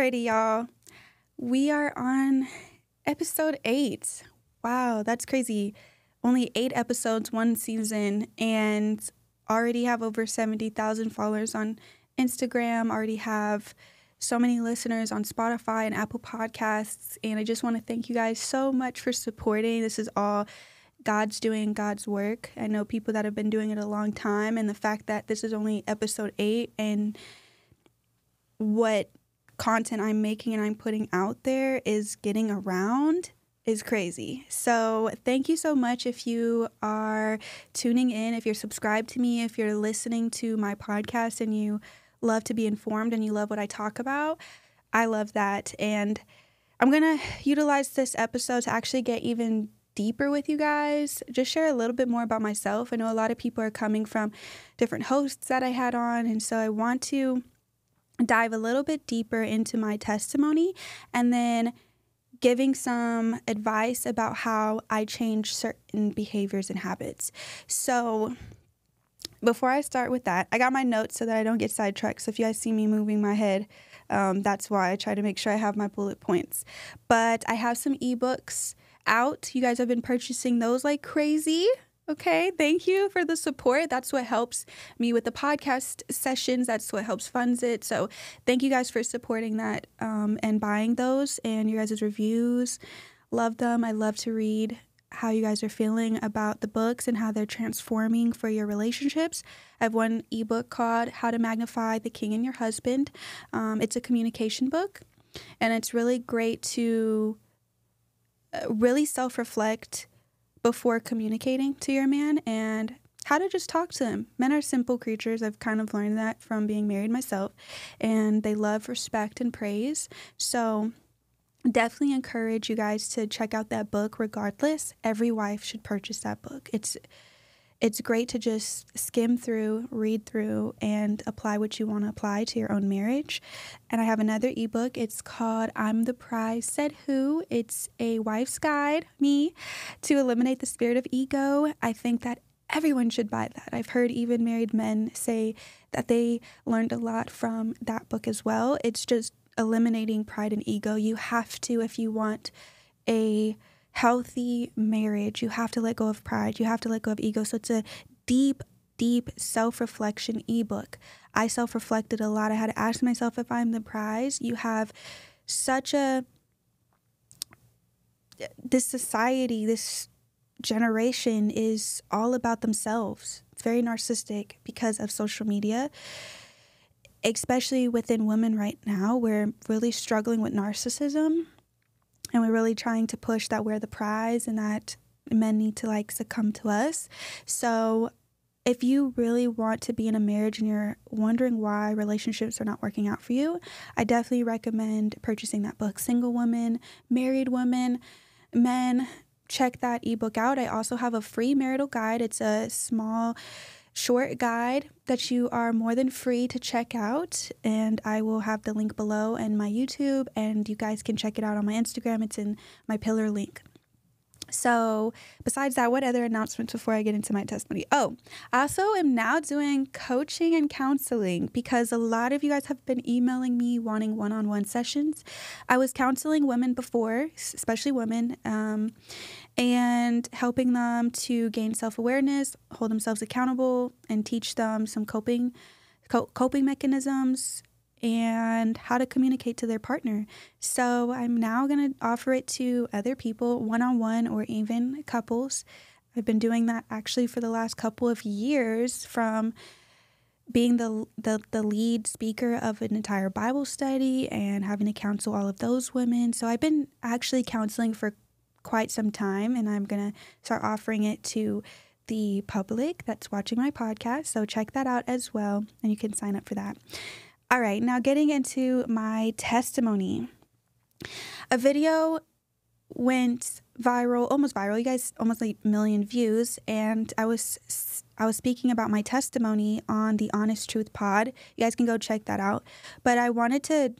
Alrighty, y'all. We are on episode eight. Wow, that's crazy. Only eight episodes, one season, and already have over 70,000 followers on Instagram, already have so many listeners on Spotify and Apple Podcasts. And I just want to thank you guys so much for supporting. This is all God's doing God's work. I know people that have been doing it a long time, and the fact that this is only episode eight and what content I'm making and I'm putting out there is getting around is crazy. So, thank you so much if you are tuning in, if you're subscribed to me, if you're listening to my podcast and you love to be informed and you love what I talk about. I love that. And I'm going to utilize this episode to actually get even deeper with you guys, just share a little bit more about myself. I know a lot of people are coming from different hosts that I had on, and so I want to dive a little bit deeper into my testimony and then giving some advice about how I change certain behaviors and habits. So, before I start with that, I got my notes so that I don't get sidetracked. So, if you guys see me moving my head, um, that's why I try to make sure I have my bullet points. But I have some ebooks out. You guys have been purchasing those like crazy. Okay, thank you for the support. That's what helps me with the podcast sessions. That's what helps funds it. So, thank you guys for supporting that um, and buying those and your guys' reviews. Love them. I love to read how you guys are feeling about the books and how they're transforming for your relationships. I have one ebook called How to Magnify the King in Your Husband. Um, it's a communication book, and it's really great to uh, really self reflect before communicating to your man and how to just talk to them. Men are simple creatures. I've kind of learned that from being married myself, and they love respect and praise. So, definitely encourage you guys to check out that book regardless. Every wife should purchase that book. It's it's great to just skim through, read through, and apply what you want to apply to your own marriage. And I have another ebook. It's called I'm the Prize Said Who. It's a wife's guide, me, to eliminate the spirit of ego. I think that everyone should buy that. I've heard even married men say that they learned a lot from that book as well. It's just eliminating pride and ego. You have to, if you want a healthy marriage, you have to let go of pride, you have to let go of ego. So it's a deep, deep self reflection ebook. I self reflected a lot. I had to ask myself if I'm the prize. You have such a, this society, this generation is all about themselves. It's very narcissistic because of social media. Especially within women right now, we're really struggling with narcissism and we're really trying to push that we're the prize and that men need to like succumb to us. So if you really want to be in a marriage and you're wondering why relationships are not working out for you, I definitely recommend purchasing that book. Single women, married women, men, check that ebook out. I also have a free marital guide. It's a small short guide that you are more than free to check out. And I will have the link below and my YouTube, and you guys can check it out on my Instagram. It's in my pillar link. So, besides that, what other announcements before I get into my testimony? Oh, I also am now doing coaching and counseling because a lot of you guys have been emailing me wanting one on one sessions. I was counseling women before, especially women, um, and helping them to gain self awareness, hold themselves accountable, and teach them some coping. Coping mechanisms and how to communicate to their partner. So I'm now going to offer it to other people, one on one or even couples. I've been doing that actually for the last couple of years from being the, the the lead speaker of an entire Bible study and having to counsel all of those women. So I've been actually counseling for quite some time and I'm going to start offering it to the public that's watching my podcast. So check that out as well and you can sign up for that. All right, now getting into my testimony. A video went viral, almost viral. You guys almost like million views and I was I was speaking about my testimony on the Honest Truth Pod. You guys can go check that out. But I wanted to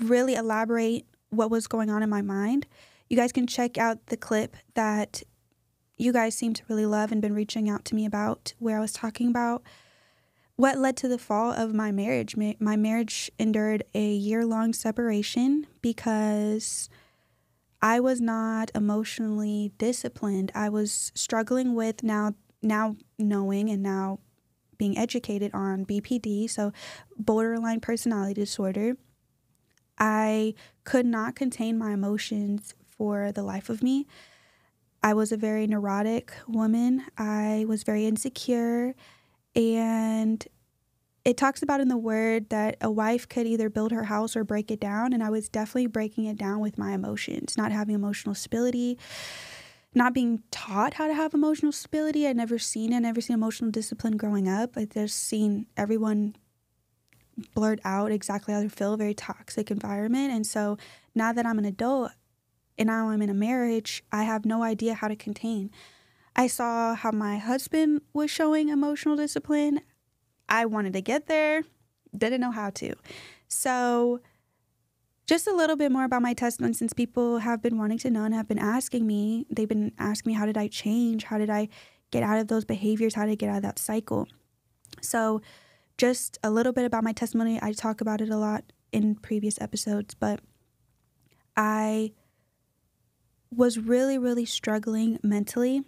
really elaborate what was going on in my mind. You guys can check out the clip that you guys seem to really love and been reaching out to me about where I was talking about what led to the fall of my marriage. My marriage endured a year long separation because I was not emotionally disciplined. I was struggling with now now knowing and now being educated on BPD, so borderline personality disorder. I could not contain my emotions for the life of me. I was a very neurotic woman. I was very insecure. And it talks about in the word that a wife could either build her house or break it down. And I was definitely breaking it down with my emotions, not having emotional stability, not being taught how to have emotional stability. I'd never seen it, never seen emotional discipline growing up. I just seen everyone blurt out exactly how they feel, very toxic environment. And so now that I'm an adult and now I'm in a marriage, I have no idea how to contain. I saw how my husband was showing emotional discipline. I wanted to get there, didn't know how to. So, just a little bit more about my testimony since people have been wanting to know and have been asking me. They've been asking me, how did I change? How did I get out of those behaviors? How did I get out of that cycle? So, just a little bit about my testimony. I talk about it a lot in previous episodes, but I was really, really struggling mentally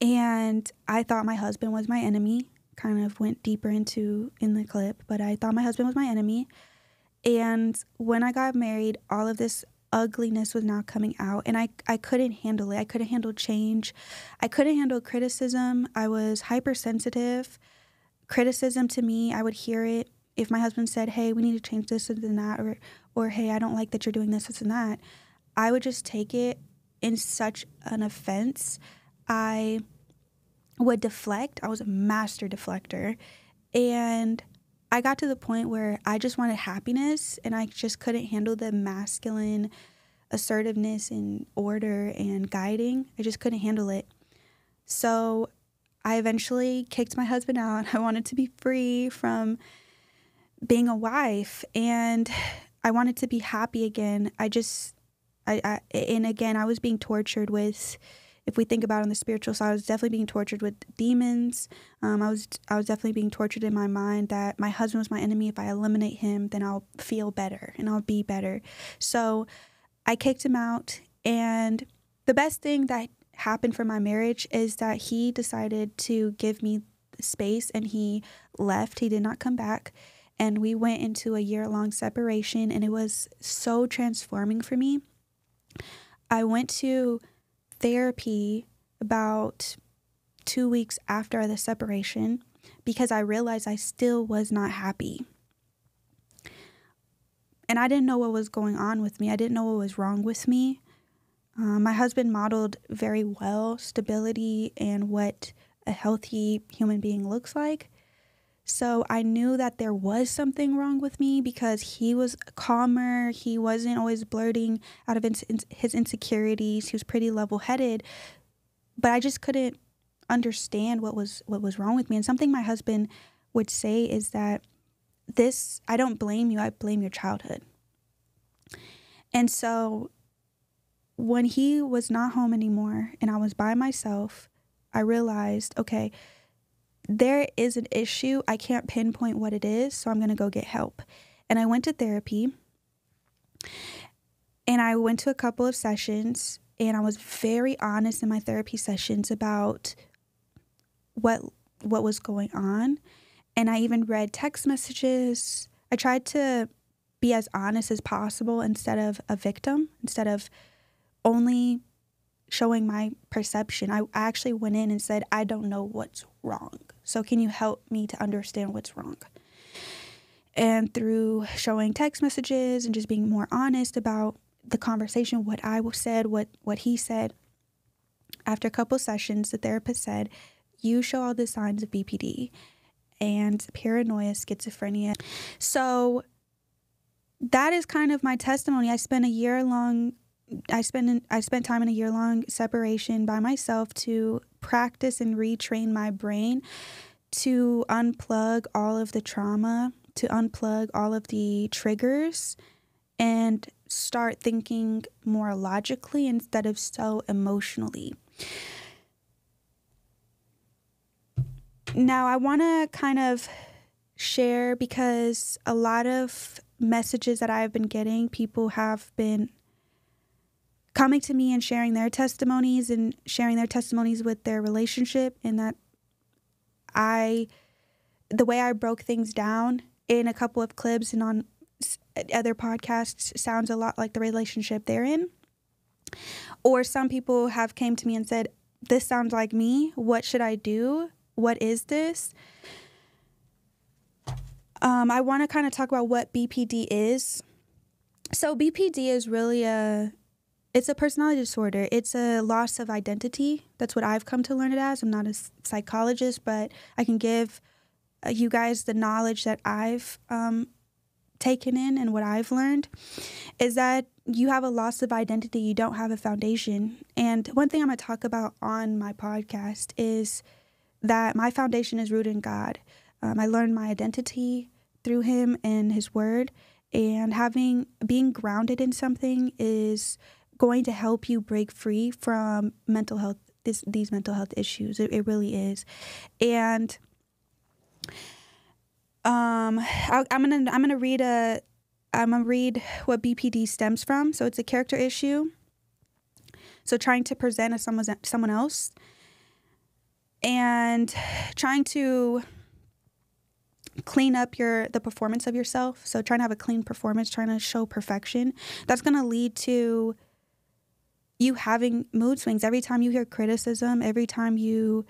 and I thought my husband was my enemy. Kind of went deeper into in the clip, but I thought my husband was my enemy. And when I got married, all of this ugliness was now coming out and I, I couldn't handle it. I couldn't handle change. I couldn't handle criticism. I was hypersensitive. Criticism to me, I would hear it. If my husband said, Hey, we need to change this and that or or hey, I don't like that you're doing this, this and that, I would just take it in such an offense I would deflect. I was a master deflector. And I got to the point where I just wanted happiness and I just couldn't handle the masculine assertiveness and order and guiding. I just couldn't handle it. So I eventually kicked my husband out. I wanted to be free from being a wife and I wanted to be happy again. I just, I, I and again, I was being tortured with if we think about on the spiritual side, I was definitely being tortured with demons. Um, I was I was definitely being tortured in my mind that my husband was my enemy. If I eliminate him, then I'll feel better and I'll be better. So I kicked him out, and the best thing that happened for my marriage is that he decided to give me space, and he left. He did not come back. And we went into a year long separation, and it was so transforming for me. I went to therapy about two weeks after the separation because I realized I still was not happy. And I didn't know what was going on with me, I didn't know what was wrong with me. Uh, my husband modeled very well stability and what a healthy human being looks like. So I knew that there was something wrong with me because he was calmer. He wasn't always blurting out of his insecurities. He was pretty level-headed, but I just couldn't understand what was what was wrong with me. And something my husband would say is that this I don't blame you. I blame your childhood. And so when he was not home anymore and I was by myself, I realized, okay, there is an issue. I can't pinpoint what it is, so I'm going to go get help. And I went to therapy and I went to a couple of sessions and I was very honest in my therapy sessions about what what was going on. And I even read text messages. I tried to be as honest as possible instead of a victim, instead of only showing my perception. I actually went in and said, I don't know what's wrong. So, can you help me to understand what's wrong? And through showing text messages and just being more honest about the conversation, what I said, what, what he said, after a couple sessions, the therapist said, You show all the signs of BPD and paranoia, schizophrenia. So, that is kind of my testimony. I spent a year long I spent I spent time in a year long separation by myself to practice and retrain my brain to unplug all of the trauma, to unplug all of the triggers and start thinking more logically instead of so emotionally. now I want to kind of share because a lot of messages that I've been getting, people have been coming to me and sharing their testimonies and sharing their testimonies with their relationship and that I the way I broke things down in a couple of clips and on other podcasts sounds a lot like the relationship they're in. Or some people have came to me and said, "This sounds like me. What should I do? What is this?" Um, I want to kind of talk about what BPD is. So BPD is really a it's a personality disorder. It's a loss of identity. That's what I've come to learn it as. I'm not a psychologist, but I can give uh, you guys the knowledge that I've um, taken in and what I've learned is that you have a loss of identity. You don't have a foundation. And one thing I'm going to talk about on my podcast is that my foundation is rooted in God. Um, I learned my identity through Him and His Word, and having being grounded in something is going to help you break free from mental health this, these mental health issues. It, it really is, and um, I, I'm gonna I'm gonna read a I'm gonna read what BPD stems from. So it's a character issue. So trying to present as someone someone else, and trying to clean up your the performance of yourself. So trying to have a clean performance, trying to show perfection. That's gonna lead to you having mood swings every time you hear criticism, every time you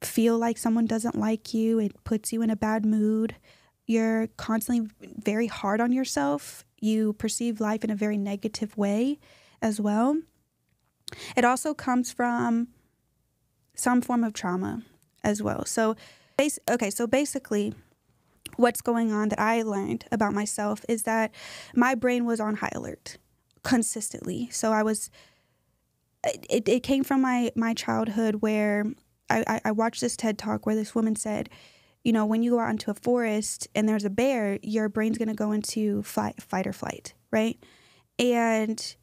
feel like someone doesn't like you, it puts you in a bad mood. You're constantly very hard on yourself. You perceive life in a very negative way as well. It also comes from some form of trauma as well. So, okay, so basically, what's going on that I learned about myself is that my brain was on high alert consistently. So I was, it, it came from my, my childhood where I, I watched this TED talk where this woman said, you know, when you go out into a forest and there's a bear, your brain's going to go into fight, fight or flight, right? And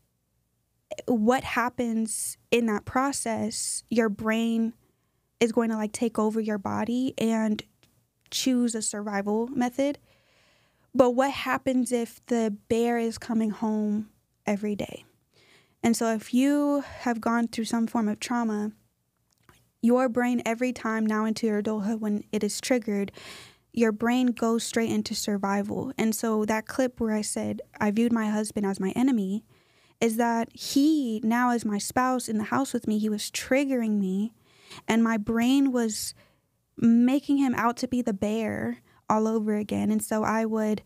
what happens in that process, your brain is going to like take over your body and choose a survival method. But what happens if the bear is coming home every day? And so if you have gone through some form of trauma, your brain every time now into your adulthood when it is triggered your brain goes straight into survival. And so that clip where i said i viewed my husband as my enemy is that he now as my spouse in the house with me. He was triggering me and my brain was making him out to be the bear all over again. And so i would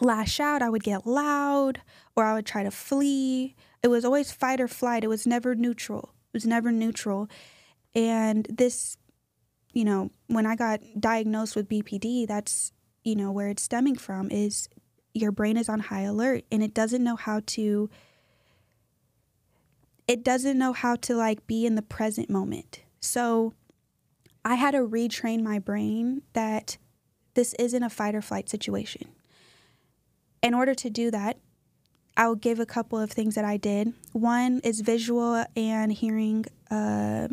lash out i would get loud or i would try to flee it was always fight or flight it was never neutral it was never neutral and this, you know, when I got diagnosed with BPD, that's, you know, where it's stemming from is your brain is on high alert and it doesn't know how to it doesn't know how to like be in the present moment. So I had to retrain my brain that this isn't a fight or flight situation. In order to do that, I'll give a couple of things that I did. One is visual and hearing uh,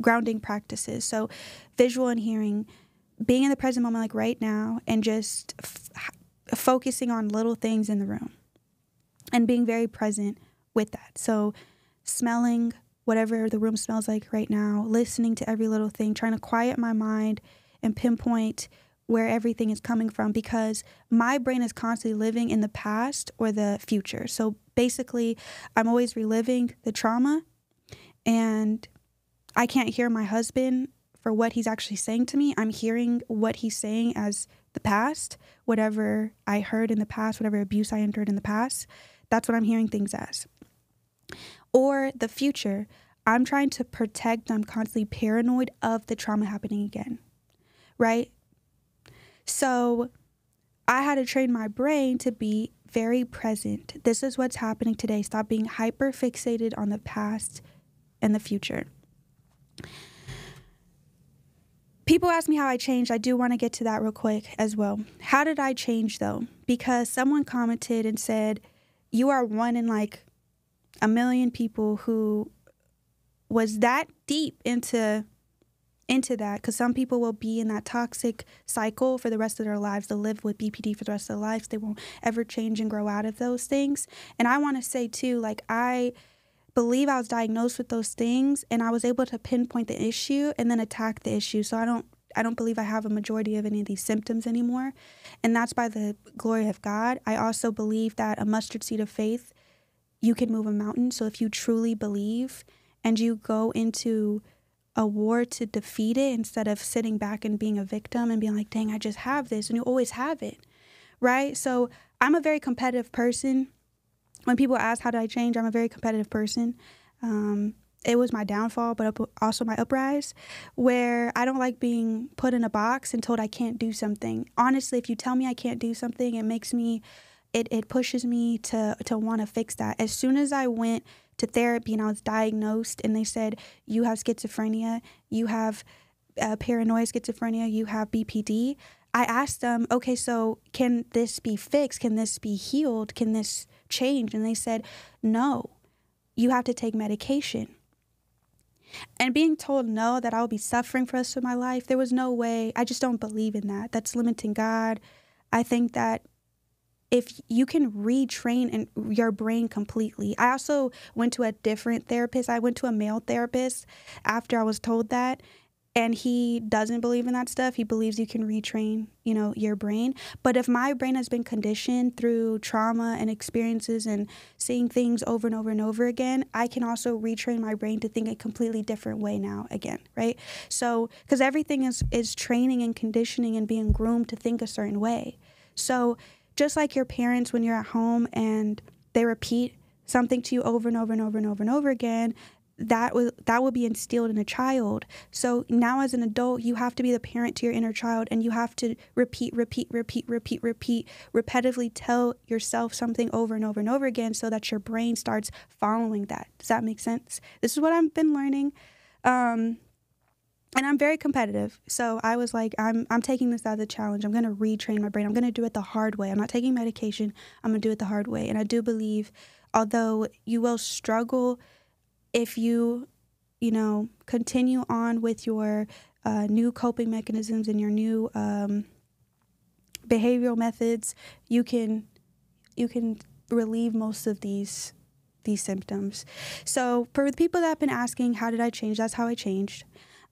grounding practices. So, visual and hearing, being in the present moment, like right now, and just f- focusing on little things in the room and being very present with that. So, smelling whatever the room smells like right now, listening to every little thing, trying to quiet my mind and pinpoint where everything is coming from because my brain is constantly living in the past or the future. So basically, I'm always reliving the trauma and I can't hear my husband for what he's actually saying to me. I'm hearing what he's saying as the past, whatever I heard in the past, whatever abuse I endured in the past. That's what I'm hearing things as. Or the future, I'm trying to protect, I'm constantly paranoid of the trauma happening again, right? So I had to train my brain to be very present. This is what's happening today. Stop being hyper fixated on the past and the future. People ask me how I changed. I do want to get to that real quick as well. How did I change though? Because someone commented and said, You are one in like a million people who was that deep into into that because some people will be in that toxic cycle for the rest of their lives. They'll live with BPD for the rest of their lives. They won't ever change and grow out of those things. And I want to say too, like I believe I was diagnosed with those things and I was able to pinpoint the issue and then attack the issue. So I don't I don't believe I have a majority of any of these symptoms anymore. And that's by the glory of God. I also believe that a mustard seed of faith, you can move a mountain. So if you truly believe and you go into a war to defeat it instead of sitting back and being a victim and being like, dang, I just have this. And you always have it. Right. So I'm a very competitive person. When people ask, how did I change? I'm a very competitive person. Um, it was my downfall, but also my uprise, where I don't like being put in a box and told I can't do something. Honestly, if you tell me I can't do something, it makes me, it, it pushes me to, to want to fix that. As soon as I went to therapy and I was diagnosed and they said, you have schizophrenia, you have uh, paranoid schizophrenia, you have BPD, I asked them, okay, so can this be fixed? Can this be healed? Can this change? And they said, no, you have to take medication. And being told no, that I will be suffering for the rest of my life, there was no way. I just don't believe in that. That's limiting God. I think that if you can retrain in your brain completely. I also went to a different therapist. I went to a male therapist after I was told that and he doesn't believe in that stuff. He believes you can retrain, you know, your brain. But if my brain has been conditioned through trauma and experiences and seeing things over and over and over again, I can also retrain my brain to think a completely different way now again, right? So, because everything is is training and conditioning and being groomed to think a certain way. So, just like your parents when you're at home and they repeat something to you over and over and over and over and over again that will that will be instilled in a child. So now as an adult you have to be the parent to your inner child and you have to repeat repeat repeat repeat repeat repetitively tell yourself something over and over and over again so that your brain starts following that. Does that make sense? This is what i've been learning. Um, and I'm very competitive. So I was like, I'm I'm taking this as a challenge. I'm going to retrain my brain. I'm going to do it the hard way. I'm not taking medication. I'm going to do it the hard way. And I do believe, although you will struggle if you, you know, continue on with your uh, new coping mechanisms and your new um, behavioral methods, you can you can relieve most of these these symptoms. So for the people that have been asking, how did I change? That's how I changed.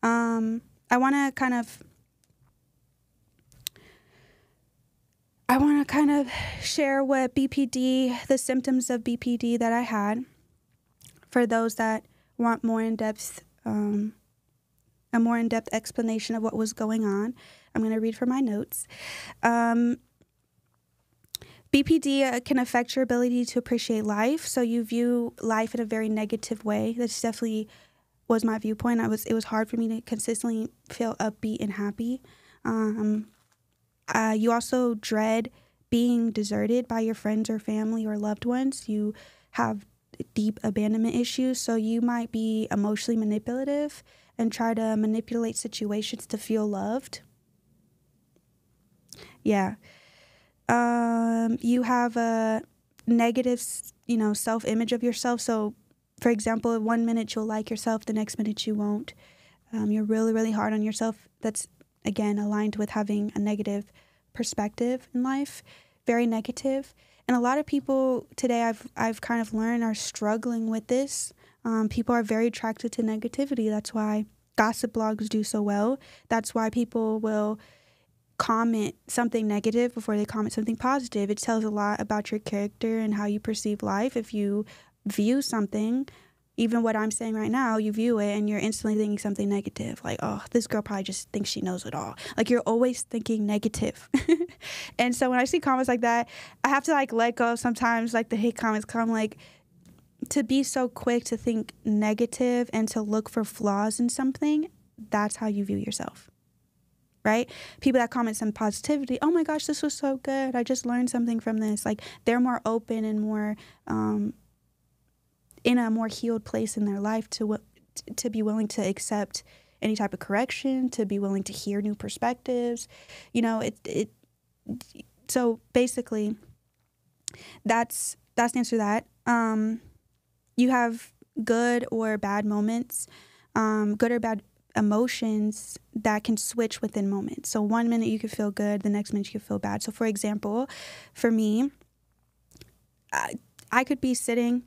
Um, I want to kind of I want to kind of share what BPD, the symptoms of BPD that I had for those that want more in depth, um, a more in depth explanation of what was going on. I'm going to read from my notes. Um, BPD uh, can affect your ability to appreciate life. So you view life in a very negative way. That's definitely was my viewpoint. I was it was hard for me to consistently feel upbeat and happy. Um, uh, you also dread being deserted by your friends or family or loved ones. You have deep abandonment issues, so you might be emotionally manipulative and try to manipulate situations to feel loved. Yeah. Um, you have a negative, you know, self image of yourself. So for example, one minute you'll like yourself, the next minute you won't. Um, you're really, really hard on yourself. That's, again, aligned with having a negative perspective in life, very negative. And a lot of people today, I've, I've kind of learned, are struggling with this. Um, people are very attracted to negativity. That's why gossip blogs do so well. That's why people will comment something negative before they comment something positive. It tells a lot about your character and how you perceive life if you view something, even what I'm saying right now, you view it and you're instantly thinking something negative. Like, oh, this girl probably just thinks she knows it all. Like, you're always thinking negative. and so when I see comments like that, I have to like let go sometimes, like the hate comments come, like, to be so quick to think negative and to look for flaws in something, that's how you view yourself right? People that comment some positivity, oh my gosh, this was so good. I just learned something from this. Like they're more open and more um, in a more healed place in their life to to be willing to accept any type of correction, to be willing to hear new perspectives. You know, it it so basically that's that's the answer to that. Um, you have good or bad moments, um, good or bad emotions that can switch within moments. So one minute you could feel good, the next minute you could feel bad. So for example, for me, I, I could be sitting,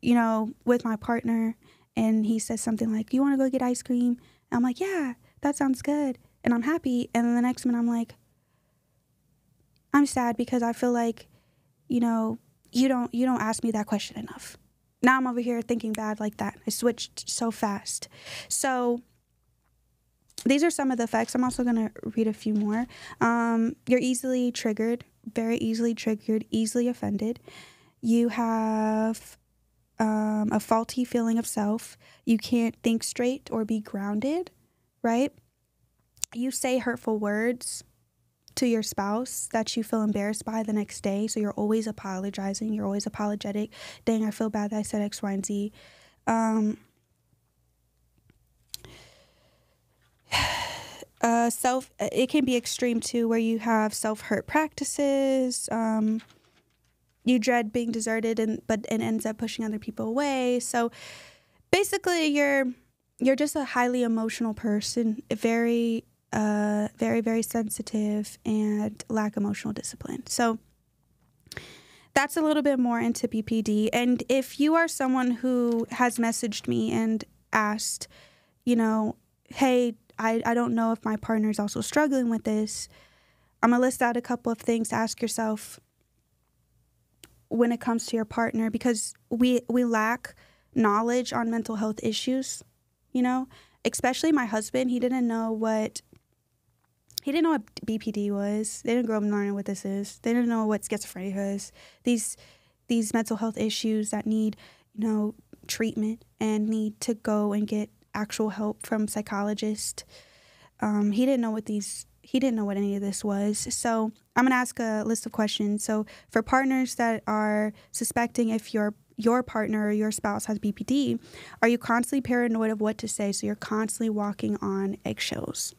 you know, with my partner and he says something like, "You want to go get ice cream?" And I'm like, "Yeah, that sounds good." And I'm happy. And then the next minute I'm like, I'm sad because I feel like, you know, you don't you don't ask me that question enough. Now I'm over here thinking bad like that. I switched so fast. So these are some of the effects. I'm also to read a few more. Um, you're easily triggered, very easily triggered, easily offended. You have um, a faulty feeling of self. You can't think straight or be grounded, right? You say hurtful words to your spouse that you feel embarrassed by the next day. So you're always apologizing. You're always apologetic. Dang, I feel bad that I said X, Y, and Z. Um, uh, self, it can be extreme too, where you have self hurt practices. Um, you dread being deserted, and but it ends up pushing other people away. So basically, you're you're just a highly emotional person, very uh, very, very sensitive and lack emotional discipline. So that's a little bit more into BPD. And if you are someone who has messaged me and asked, you know, hey, I, I don't know if my partner is also struggling with this, I'm going to list out a couple of things to ask yourself when it comes to your partner because we, we lack knowledge on mental health issues, you know, especially my husband. He didn't know what he didn't know what BPD was. They didn't grow up learning what this is. They didn't know what schizophrenia is. These these mental health issues that need, you know, treatment and need to go and get actual help from psychologists. Um, he didn't know what these he didn't know what any of this was. So I'm gonna ask a list of questions. So for partners that are suspecting if your your partner or your spouse has BPD, are you constantly paranoid of what to say? So you're constantly walking on eggshells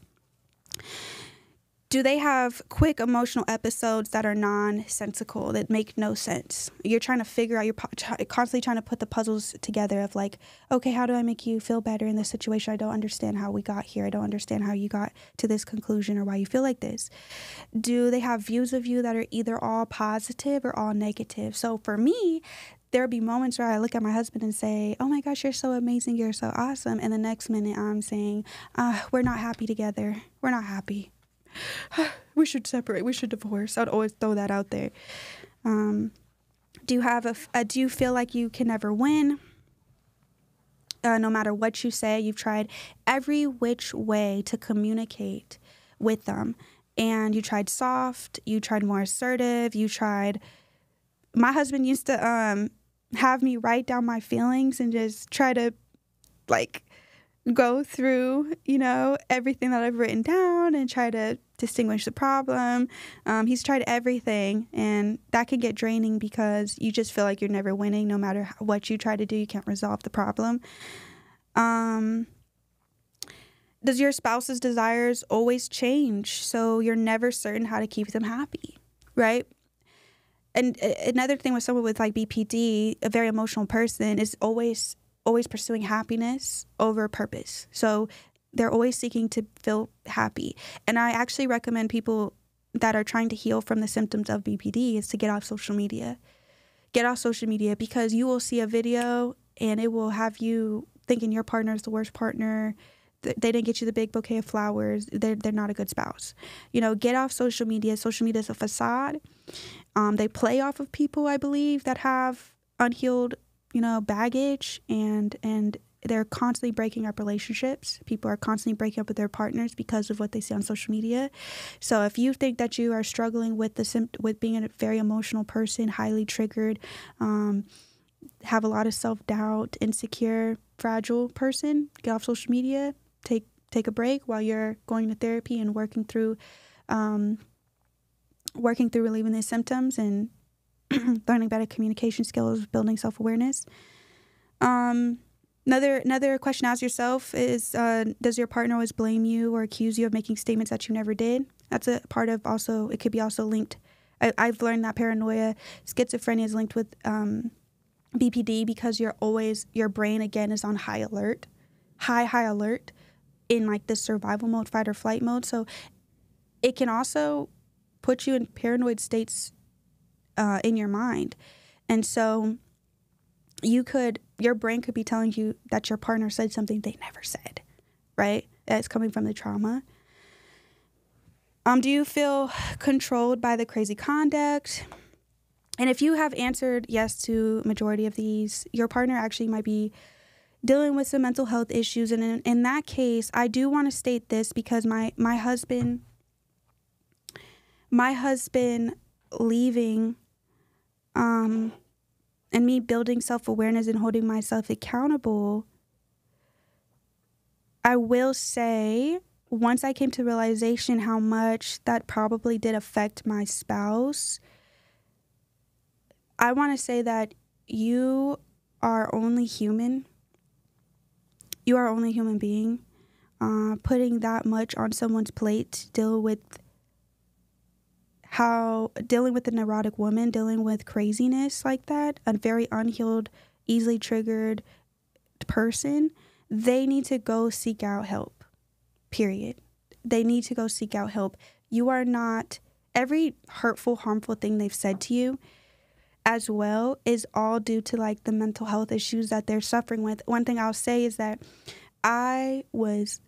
do they have quick emotional episodes that are nonsensical that make no sense you're trying to figure out you're constantly trying to put the puzzles together of like okay how do i make you feel better in this situation i don't understand how we got here i don't understand how you got to this conclusion or why you feel like this do they have views of you that are either all positive or all negative so for me there'll be moments where I look at my husband and say, Oh my gosh, you're so amazing. You're so awesome. And the next minute I'm saying, uh, We're not happy together. We're not happy. we should separate. We should divorce. I'd always throw that out there. Um, do you have a, a? Do you feel like you can never win? Uh, no matter what you say, you've tried every which way to communicate with them, and you tried soft. You tried more assertive. You tried. My husband used to um, have me write down my feelings and just try to, like, go through, you know, everything that I've written down and try to distinguish the problem. Um, he's tried everything, and that can get draining because you just feel like you're never winning. No matter what you try to do, you can't resolve the problem. Um, does your spouse's desires always change so you're never certain how to keep them happy, right? And another thing with someone with like BPD, a very emotional person, is always always pursuing happiness over purpose. So they're always seeking to feel happy. And I actually recommend people that are trying to heal from the symptoms of BPD is to get off social media. Get off social media because you will see a video and it will have you thinking your partner is the worst partner. They didn't get you the big bouquet of flowers. They're, they're not a good spouse. You know, get off social media. Social media is a facade. Um, they play off of people, I believe, that have unhealed you know, baggage and and they're constantly breaking up relationships. People are constantly breaking up with their partners because of what they see on social media. So if you think that you are struggling with the with being a very emotional person, highly triggered, um, have a lot of self doubt, insecure, fragile person, get off social media. Take take a break while you're going to therapy and working through, um, working through relieving these symptoms and learning better communication skills, building self awareness. Um, another another question ask yourself is: uh, Does your partner always blame you or accuse you of making statements that you never did? That's a part of also. It could be also linked. I, have learned that paranoia, schizophrenia is linked with um, BPD because you're always your brain again is on high alert, high high alert. in like the survival mode, fight or flight mode. So it can also put you in paranoid states uh, in your mind. And so you could, your brain could be telling you that your partner said something they never said, right? That's coming from the trauma. Um, do you feel controlled by the crazy conduct? And if you have answered yes to majority of these, your partner actually might be dealing with some mental health issues. And in, in that case, I do want to state this because my my husband, my husband leaving, um, and me building self awareness and holding myself accountable. I will say once I came to realization how much that probably did affect my spouse, I want to say that you are only human. You are only human being. Uh, putting that much on someone's plate to deal with how dealing with a neurotic woman, dealing with craziness like that, a very unhealed, easily triggered person, they need to go seek out help period. They need to go seek out help. You are not, every hurtful, harmful thing they've said to you as well is all due to like the mental health issues that they're suffering with. One thing I'll say is that I was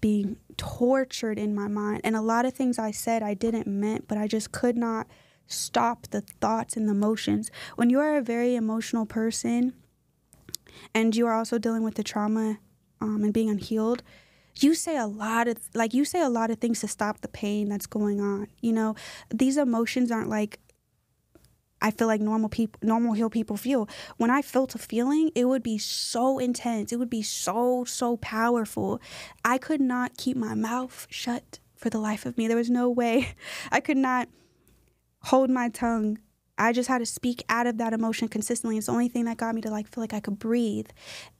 being tortured in my mind, and a lot of things I said I didn't meant, but I just could not stop the thoughts and the emotions. When you are a very emotional person and you are also dealing with the trauma um, and being unhealed, you say a lot of like you say a lot of things to stop the pain that's going on you know these emotions aren't like I feel like normal people, normal heal people feel. When I felt a feeling, it would be so intense. It would be so, so powerful. I could not keep my mouth shut for the life of me. There was no way I could not hold my tongue. I just had to speak out of that emotion consistently. It's the only thing that got me to like feel like I could breathe,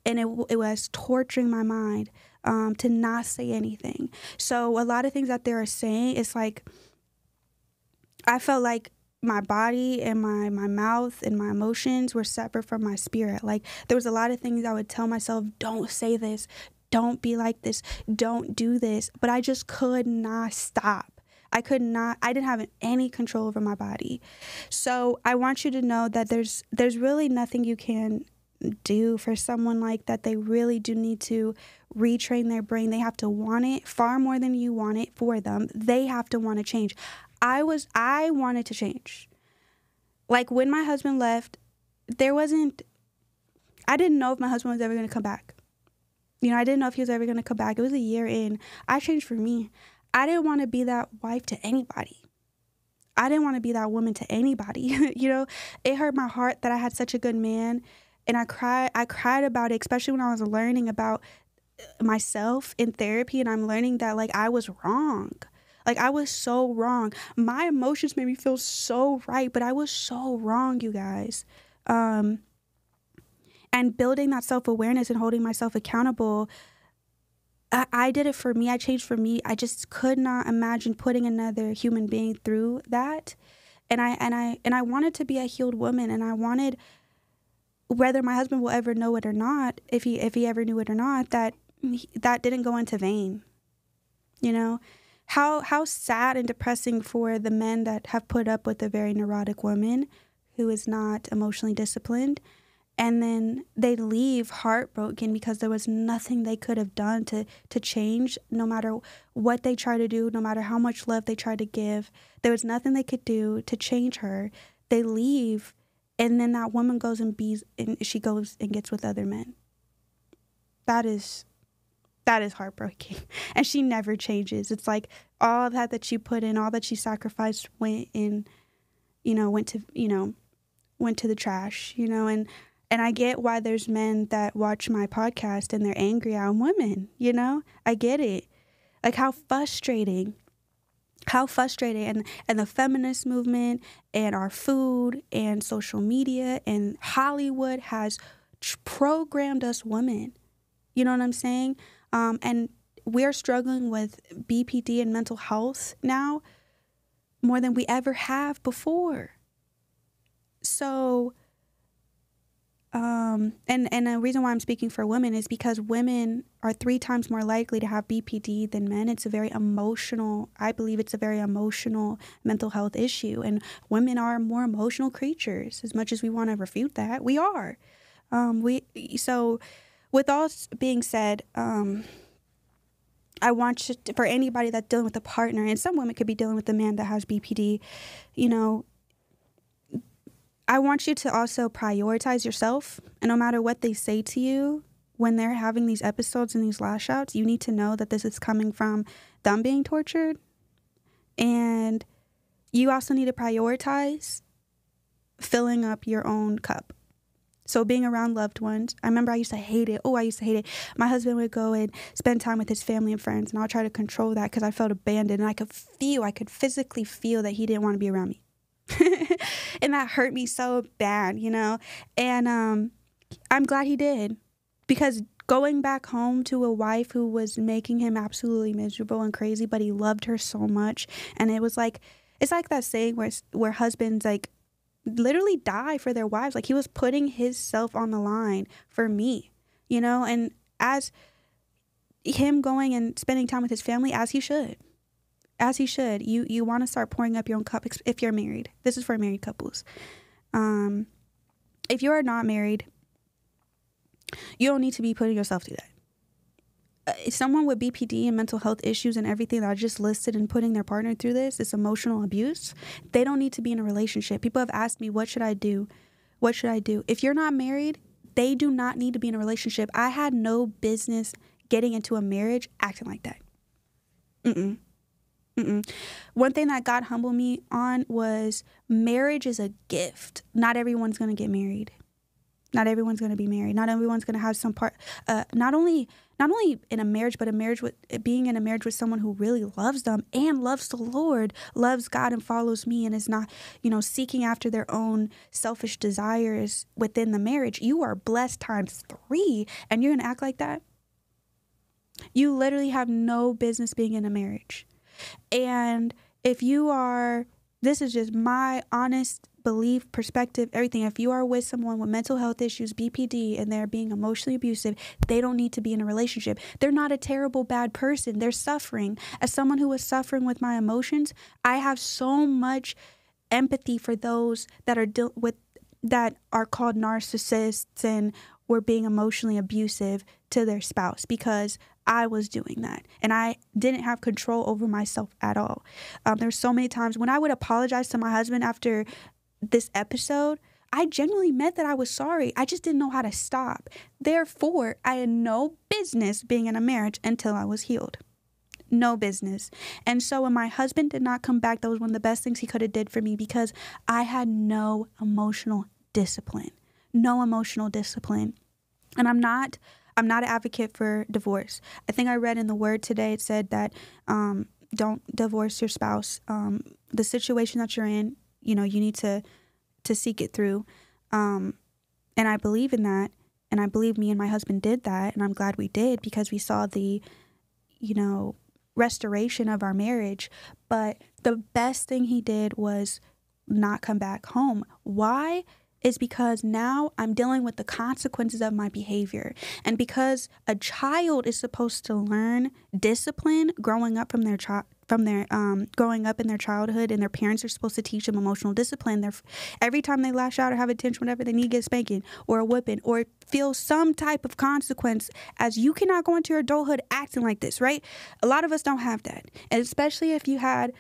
and it it was torturing my mind um, to not say anything. So a lot of things that they are saying, it's like I felt like my body and my my mouth and my emotions were separate from my spirit. Like there was a lot of things I would tell myself, don't say this, don't be like this, don't do this, but I just could not stop. I could not I didn't have any control over my body. So I want you to know that there's there's really nothing you can do for someone like that. They really do need to retrain their brain. They have to want it far more than you want it for them. They have to want to change. I was I wanted to change. Like when my husband left, there wasn't I didn't know if my husband was ever going to come back. You know, I didn't know if he was ever going to come back. It was a year in. I changed for me. I didn't want to be that wife to anybody. I didn't want to be that woman to anybody. you know, it hurt my heart that I had such a good man and I cried I cried about it especially when I was learning about myself in therapy and I'm learning that like I was wrong. Like I was so wrong. My emotions made me feel so right, but I was so wrong, you guys. Um and building that self-awareness and holding myself accountable I, I did it for me. I changed for me. I just could not imagine putting another human being through that. And I and I and I wanted to be a healed woman and I wanted whether my husband will ever know it or not, if he if he ever knew it or not, that that didn't go into vain. You know, how how sad and depressing for the men that have put up with a very neurotic woman who is not emotionally disciplined. And then they leave heartbroken because there was nothing they could have done to to change no matter what they try to do no matter how much love they try to give. There was nothing they could do to change her. They leave and then that woman goes and bees and she goes and gets with other men. That is that is heartbreaking and she never changes it's like all that that she put in all that she sacrificed went in you know went to you know went to the trash you know and and I get why there's men that watch my podcast and they're angry at women, you know? I get it. Like how frustrating how frustrating and and the feminist movement and our food and social media and Hollywood has programmed us women. You know what I'm saying? Um, and we're struggling with BPD and mental health now more than we ever have before. So, um, and and the reason why I'm speaking for women is because women are three times more likely to have BPD than men. It's a very emotional. I believe it's a very emotional mental health issue, and women are more emotional creatures. As much as we want to refute that, we are. Um, we so, with all being said, um, I want you to, for anybody that's dealing with a partner, and some women could be dealing with a man that has BPD. You know, I want you to also prioritize yourself. And no matter what they say to you when they're having these episodes and these lash outs, you need to know that this is coming from them being tortured. And you also need to prioritize filling up your own cup. So being around loved ones, I remember I used to hate it. Oh, I used to hate it. My husband would go and spend time with his family and friends, and I'll try to control that because I felt abandoned, and I could feel, I could physically feel that he didn't want to be around me. and that hurt me so bad, you know? And um, I'm glad he did because going back home to a wife who was making him absolutely miserable and crazy, but he loved her so much. And it was like, it's like that saying where, where husbands like literally die for their wives. Like he was putting his self on the line for me, you know? And as him going and spending time with his family, as he should as he should. You you want to start pouring up your own cup if you're married. This is for married couples. Um, if you are not married, you don't need to be putting yourself through that. Uh, someone with BPD and mental health issues and everything that I just listed and putting their partner through this, this emotional abuse, they don't need to be in a relationship. People have asked me, what should I do? What should I do? If you're not married, they do not need to be in a relationship. I had no business getting into a marriage acting like that. Mm-mm. Mm-mm. One thing that God humbled me on was marriage is a gift. Not everyone's going to get married. Not everyone's going to be married. Not everyone's going to have some part. Uh, not only not only in a marriage, but a marriage with being in a marriage with someone who really loves them and loves the Lord, loves God and follows me, and is not you know seeking after their own selfish desires within the marriage. You are blessed times three, and you're to act like that. You literally have no business being in a marriage. And if you are, this is just my honest belief, perspective, everything. If you are with someone with mental health issues, BPD, and they're being emotionally abusive, they don't need to be in a relationship. They're not a terrible, bad person. They're suffering. As someone who is suffering with my emotions, I have so much empathy for those that are deal with that are called narcissists and were being emotionally abusive to their spouse because I was doing that and I didn't have control over myself at all. Um, there's so many times when I would apologize to my husband after this episode. I genuinely meant that I was sorry. I just didn't know how to stop. Therefore, I had no business being in a marriage until I was healed. No business. And so when my husband did not come back, that was one of the best things he could have did for me because I had no emotional discipline. No emotional discipline. And I'm not I'm not an advocate for divorce. I think I read in the word today it said that um, don't divorce your spouse. Um, the situation that you're in, you know, you need to to seek it through. Um, and I believe in that. And I believe me and my husband did that. And I'm glad we did because we saw the, you know, restoration of our marriage. But the best thing he did was not come back home. Why? Is because now I'm dealing with the consequences of my behavior. And because a child is supposed to learn discipline growing up from their child from their um, growing up in their childhood and their parents are supposed to teach them emotional discipline they're every time they lash out or have a tension whatever they need to get spanking or a whipping or feel some type of consequence as you cannot go into your adulthood acting like this right a lot of us don't have that and especially if you had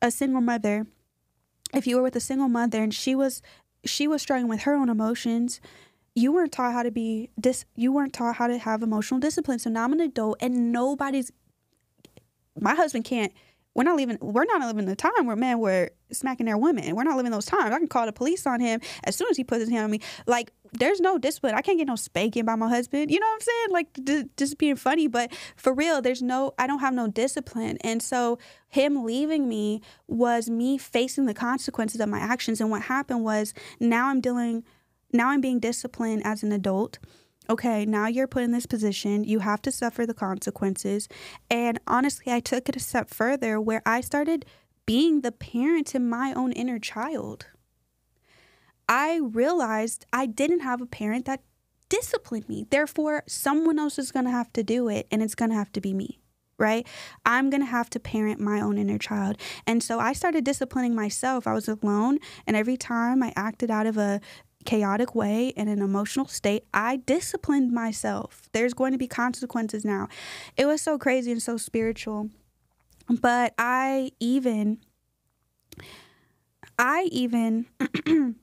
a single mother if you were with a single mother and she was she was struggling with her own emotions. You weren't taught how to be dis you weren't taught how to have emotional discipline. So now i'm an adult and nobody's my husband can't we're not living we're not living the time where men were smacking their women. We're not living those times. I can call the police on him as soon as he puts his hand on me. Like there's no discipline. I can't get no spanking by my husband. You know what i'm saying? Like d- just being funny. But for real there's no i don't have no discipline. And so him leaving me was me facing the consequences of my actions. And what happened was now i'm dealing now i'm being disciplined as an adult. Okay, now you're put in this position. You have to suffer the consequences. And honestly, I took it a step further where I started being the parent to my own inner child. I realized I didn't have a parent that disciplined me. Therefore, someone else is going to have to do it, and it's going to have to be me right? I'm going to have to parent my own inner child. And so I started disciplining myself. I was alone, and every time I acted out of a chaotic way in an emotional state, I disciplined myself. There's going to be consequences now. It was so crazy and so spiritual. But I even I even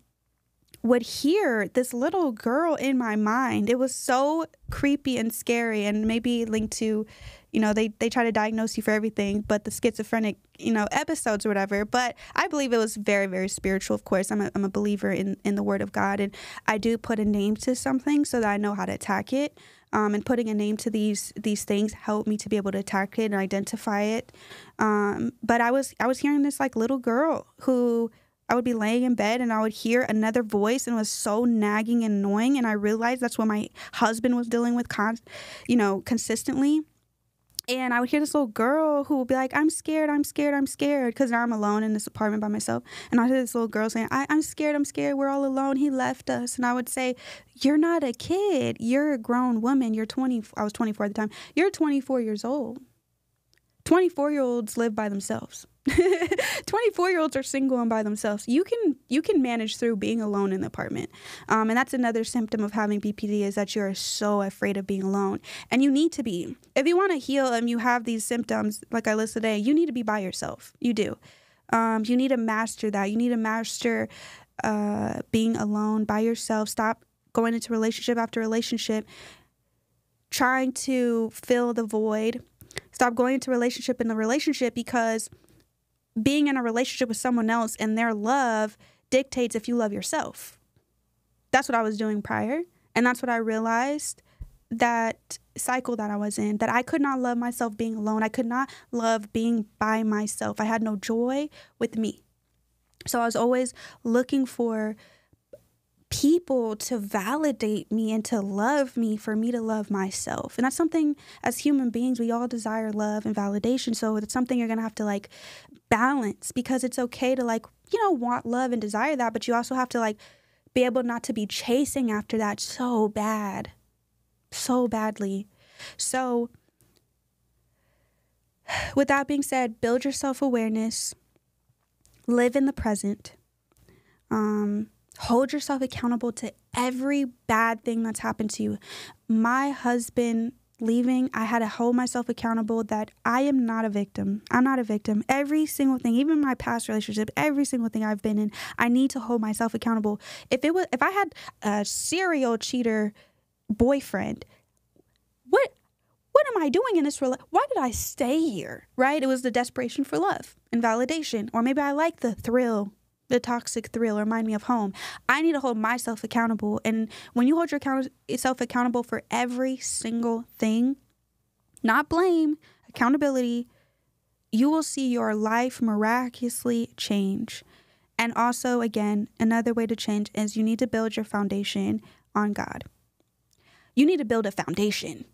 would hear this little girl in my mind. It was so creepy and scary and maybe linked to, you know, they, they try to diagnose you for everything, but the schizophrenic, you know, episodes or whatever. But I believe it was very, very spiritual, of course. I'm a, I'm a believer in, in the word of God and I do put a name to something so that I know how to attack it. Um, and putting a name to these these things helped me to be able to attack it and identify it. Um, but I was I was hearing this like little girl who I would be laying in bed and I would hear another voice and it was so nagging and annoying. And I realized that's what my husband was dealing with, con- you know, consistently. And I would hear this little girl who would be like, I'm scared, I'm scared, I'm scared. Because now I'm alone in this apartment by myself. And I hear this little girl saying, I- I'm scared, I'm scared, we're all alone. He left us. And I would say, You're not a kid. You're a grown woman. You're 20. I was 24 at the time. You're 24 years old. 24 year olds live by themselves. 24 year olds are single and by themselves. You can you can manage through being alone in the apartment. Um, and that's another symptom of having bpd is that you're so afraid of being alone. And you need to be. If you want to heal and you have these symptoms like i listed today you need to be by yourself. You do. Um, you need to master that. You need to master uh, being alone by yourself. Stop going into relationship after relationship. Trying to fill the void stop going into relationship in the relationship because being in a relationship with someone else and their love dictates if you love yourself. That's what I was doing prior. And that's what I realized that cycle that I was in that I could not love myself being alone. I could not love being by myself. I had no joy with me. So I was always looking for people to validate me and to love me for me to love myself. And that's something as human beings, we all desire love and validation. So it's something you're going to have to like balance because it's okay to like, you know, want love and desire that, but you also have to like be able not to be chasing after that so bad, so badly. So, with that being said, build your self awareness, live in the present. Um, hold yourself accountable to every bad thing that's happened to you. My husband leaving, I had to hold myself accountable that I am not a victim. I'm not a victim. Every single thing, even my past relationship, every single thing I've been in, I need to hold myself accountable. If it was if I had a serial cheater boyfriend, what what am I doing in this relationship? Why did I stay here? Right? It was the desperation for love and validation. Or maybe I like the thrill the toxic thrill remind me of home. I need to hold myself accountable. And when you hold yourself accountable for every single thing, not blame, accountability, you will see your life miraculously change. And also, again, another way to change is you need to build your foundation on God. You need to build a foundation.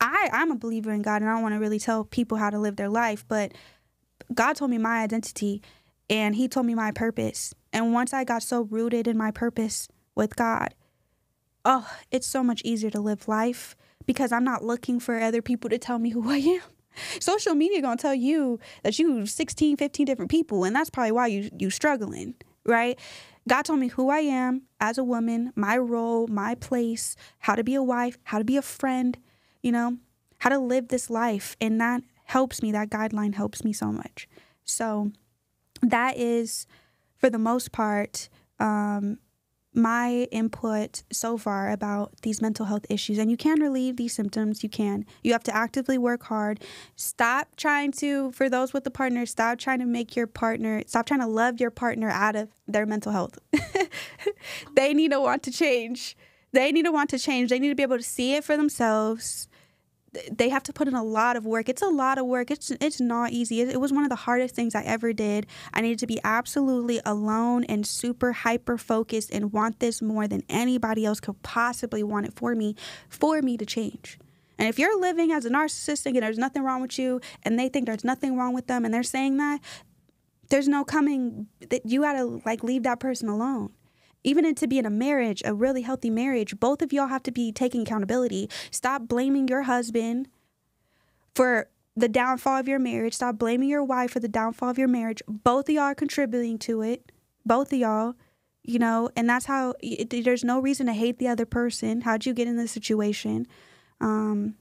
I, I'm a believer in God and I don't want to really tell people how to live their life, but God told me my identity and he told me my purpose. And once I got so rooted in my purpose with God, oh, it's so much easier to live life because I'm not looking for other people to tell me who I am. Social media going to tell you that you 16, 15 different people and that's probably why you you struggling, right? God told me who I am as a woman, my role, my place, how to be a wife, how to be a friend, you know, how to live this life and that helps me that guideline helps me so much. So, that is, for the most part, um, my input so far about these mental health issues. And you can relieve these symptoms. You can. You have to actively work hard. Stop trying to, for those with the partner, stop trying to make your partner, stop trying to love your partner out of their mental health. they need to want to change. They need to want to change. They need to be able to see it for themselves they have to put in a lot of work. It's a lot of work. It's it's not easy. It, it, was one of the hardest things I ever did. I needed to be absolutely alone and super hyper focused and want this more than anybody else could possibly want it for me, for me to change. And if you're living as a narcissist and there's nothing wrong with you, and they think there's nothing wrong with them, and they're saying that, there's no coming. That you gotta like leave that person alone. Even to be in a marriage, a really healthy marriage, both of y'all have to be taking accountability. Stop blaming your husband for the downfall of your marriage. Stop blaming your wife for the downfall of your marriage. Both of y'all are contributing to it. Both of y'all, you know, and that's how it, there's no reason to hate the other person. How'd you get in this situation? Um,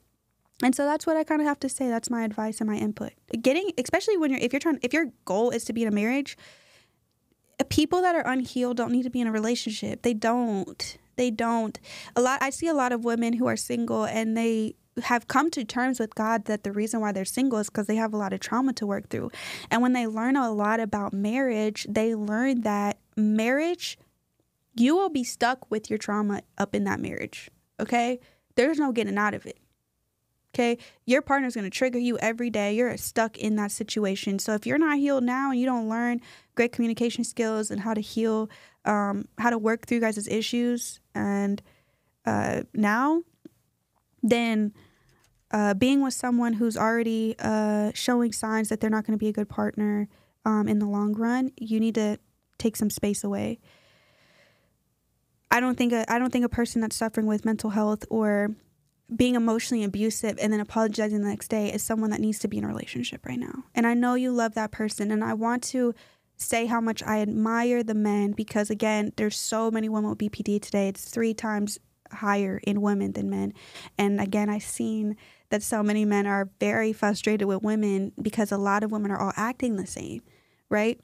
and so that's what I kind of have to say. That's my advice and my input. Getting, especially when you're, if you're trying, if your goal is to be in a marriage, people that are unhealed don't need to be in a relationship. They don't. They don't. A lot. I see a lot of women who are single and they have come to terms with God that the reason why they're single is because they have a lot of trauma to work through. And when they learn a lot about marriage, they learn that marriage, you will be stuck with your trauma up in that marriage. Okay? There's no getting out of it. Okay. Your partner's going to trigger you every day. You're stuck in that situation. So if you're not healed now and you don't learn great communication skills and how to heal, um, how to work through guys' issues, and uh, now, then uh, being with someone who's already uh, showing signs that they're not going to be a good partner um, in the long run, you need to take some space away. I don't think a, I don't think a person that's suffering with mental health or being emotionally abusive and then apologizing the next day is someone that needs to be in a relationship right now. And I know you love that person and I want to say how much I admire the men because again, there's so many women with BPD today. It's three times higher in women than men. And again, I've seen that so many men are very frustrated with women because a lot of women are all acting the same, right?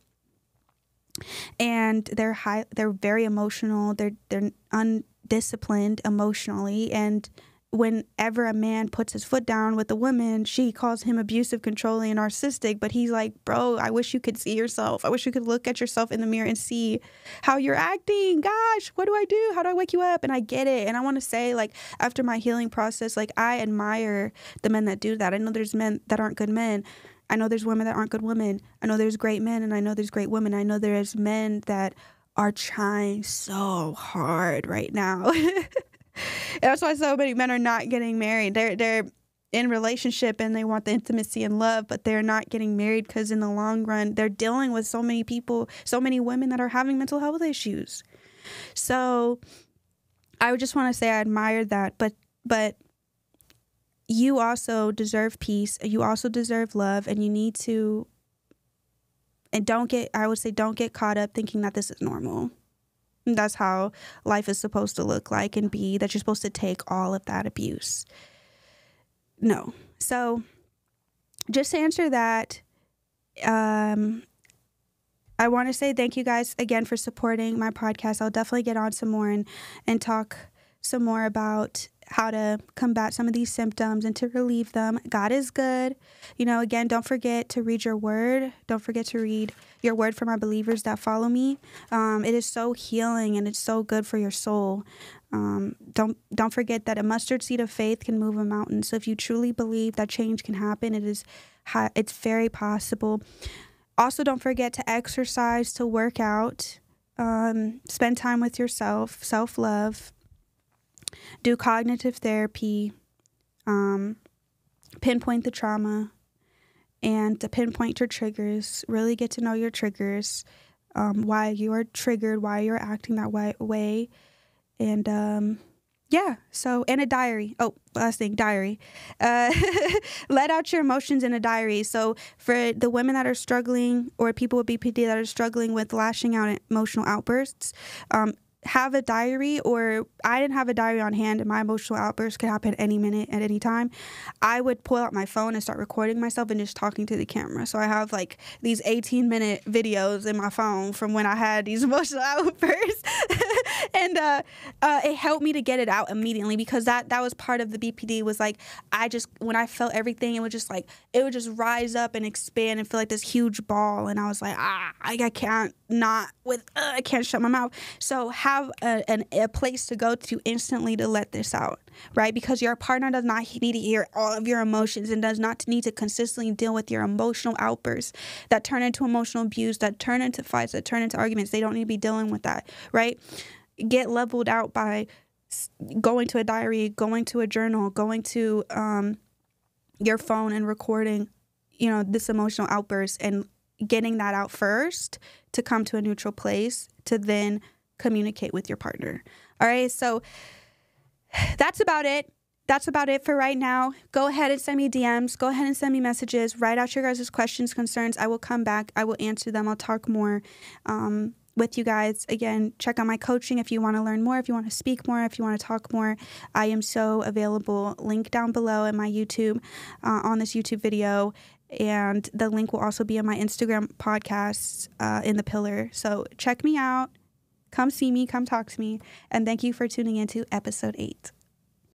And they're high they're very emotional, they're they're undisciplined emotionally and whenever a man puts his foot down with a woman, she calls him abusive, controlling, and narcissistic. But he's like, bro, I wish you could see yourself. I wish you could look at yourself in the mirror and see how you're acting. Gosh, what do I do? How do I wake you up? And I get it. And I want to say, like, after my healing process, like, I admire the men that do that. I know there's men that aren't good men. I know there's women that aren't good women. I know there's great men, and I know there's great women. I know there's men that are trying so hard right now. That's why so many men are not getting married. They're they're in relationship and they want the intimacy and love, but they're not getting married because in the long run they're dealing with so many people, so many women that are having mental health issues. So I would just want to say I admire that, but but you also deserve peace. You also deserve love, and you need to. And don't get. I would say don't get caught up thinking that this is normal. That's how life is supposed to look like and be, that you're supposed to take all of that abuse. No. So, just to answer that, um, I want to say thank you guys again for supporting my podcast. I'll definitely get on some more and, and talk some more about how to combat some of these symptoms and to relieve them. God is good. You know, again, don't forget to read your word. Don't forget to read your word for my believers that follow me. Um, it is so healing and it's so good for your soul. Um, don't don't forget that a mustard seed of faith can move a mountain. So if you truly believe that change can happen, it is it's very possible. Also, don't forget to exercise, to work out, um, spend time with yourself, self love do cognitive therapy, um, pinpoint the trauma, and to pinpoint your triggers. Really get to know your triggers, um, why you are triggered, why you're acting that way, and um, yeah. So and a diary. Oh, last thing, diary. Uh, let out your emotions in a diary. So for the women that are struggling, or people with BPD that are struggling with lashing out emotional outbursts, um, have a diary or I didn't have a diary on hand and my emotional outburst could happen any minute at any time, I would pull out my phone and start recording myself and just talking to the camera. So I have like these 18 minute videos in my phone from when I had these emotional outbursts. and uh, uh, it helped me to get it out immediately because that, that was part of the BPD was like, I just, when I felt everything, it was just like, it would just rise up and expand and feel like this huge ball. And I was like, ah, I, I can't not with, uh, I can't shut my mouth. So have a, an, a place to go to instantly to let this out, right? Because your partner does not need to hear all of your emotions and does not need to consistently deal with your emotional outbursts that turn into emotional abuse, that turn into fights, that turn into arguments. They don't need to be dealing with that, right? Get leveled out by going to a diary, going to a journal, going to um, your phone and recording, you know, this emotional outburst and getting that out first to come to a neutral place to then communicate with your partner. All right. So that's about it. That's about it for right now. Go ahead and send me DMs. Go ahead and send me messages. Write out your guys' questions, concerns. I will come back. I will answer them. I'll talk more. Um, with you guys. Again, check out my coaching if you want to learn more, if you want to speak more, if you want to talk more. I am so available. Link down below in my YouTube uh, on this YouTube video. And the link will also be in my Instagram podcast uh, in the pillar. So check me out. Come see me. Come talk to me. And thank you for tuning into episode eight.